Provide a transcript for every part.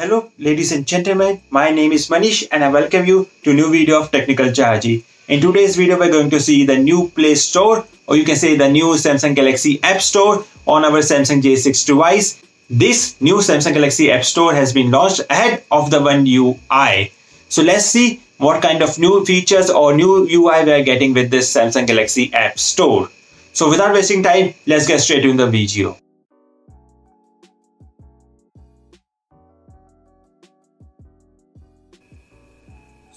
Hello ladies and gentlemen, my name is Manish and I welcome you to new video of Technical Chaharji. In today's video we're going to see the new Play Store or you can say the new Samsung Galaxy App Store on our Samsung J6 device. This new Samsung Galaxy App Store has been launched ahead of the One UI. So let's see what kind of new features or new UI we are getting with this Samsung Galaxy App Store. So without wasting time, let's get straight into the video.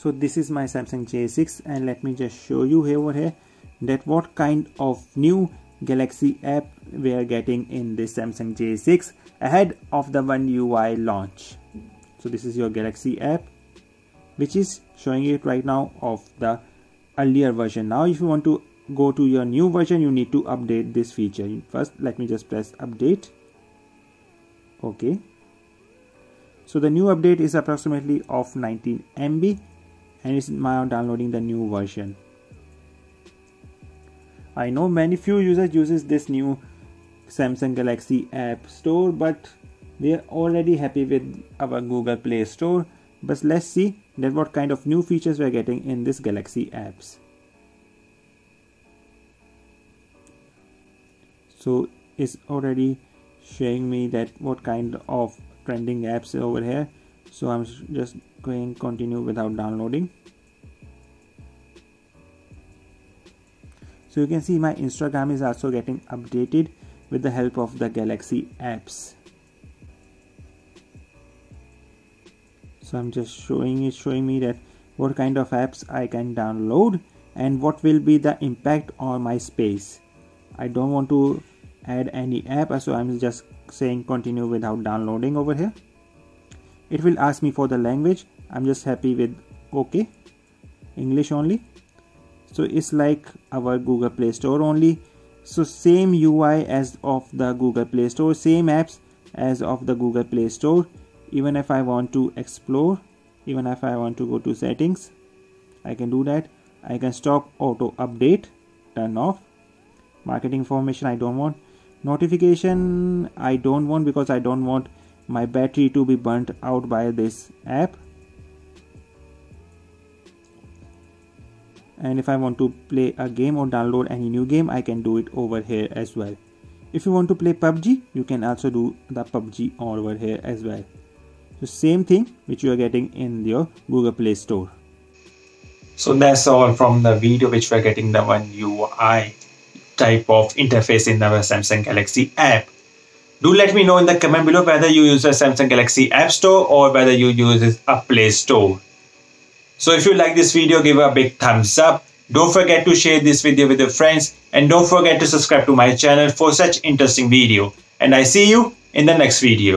So this is my Samsung J6 and let me just show you here over here. That what kind of new Galaxy app we are getting in this Samsung J6 ahead of the One UI launch. So this is your Galaxy app which is showing it right now of the earlier version. Now if you want to go to your new version you need to update this feature. First let me just press update. Okay. So the new update is approximately of 19 MB and it's now downloading the new version. I know many few users uses this new Samsung Galaxy App Store but we are already happy with our Google Play Store. But let's see that what kind of new features we are getting in this Galaxy apps. So it's already showing me that what kind of trending apps over here so I'm just going continue without downloading. So you can see my Instagram is also getting updated with the help of the Galaxy apps. So I'm just showing it showing me that what kind of apps I can download and what will be the impact on my space. I don't want to add any app so I'm just saying continue without downloading over here it will ask me for the language. I'm just happy with okay. English only. So it's like our google play store only. So same ui as of the google play store same apps as of the google play store. Even if i want to explore even if i want to go to settings i can do that. I can stop auto update turn off. Marketing information i don't want. Notification i don't want because i don't want my battery to be burnt out by this app. And if I want to play a game or download any new game I can do it over here as well. If you want to play PUBG you can also do the PUBG over here as well. The same thing which you are getting in your Google Play Store. So that's all from the video which we're getting the one UI type of interface in our Samsung Galaxy app do let me know in the comment below whether you use a Samsung Galaxy App Store or whether you use a Play Store. So if you like this video, give a big thumbs up. Don't forget to share this video with your friends and don't forget to subscribe to my channel for such interesting video. And I see you in the next video.